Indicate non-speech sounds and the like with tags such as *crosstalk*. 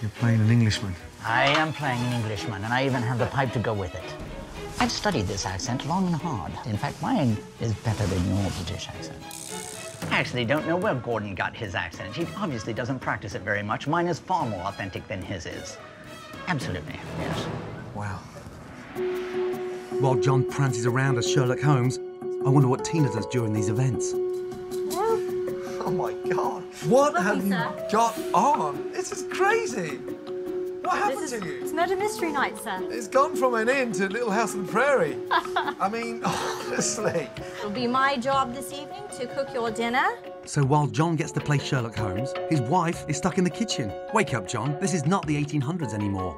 You're playing an Englishman. I am playing an Englishman, and I even have the pipe to go with it. I've studied this accent long and hard. In fact, mine is better than your British accent. I actually don't know where Gordon got his accent. He obviously doesn't practice it very much. Mine is far more authentic than his is. Absolutely, yes. Wow. While John prances around as Sherlock Holmes, I wonder what Tina does during these events. Oh my God. What Lovely, have you sir. got on? This is crazy. What happened is, to you? it's murder mystery night, sir. It's gone from an inn to Little House on the Prairie. *laughs* I mean, honestly. It'll be my job this evening to cook your dinner. So while John gets to play Sherlock Holmes, his wife is stuck in the kitchen. Wake up, John. This is not the 1800s anymore.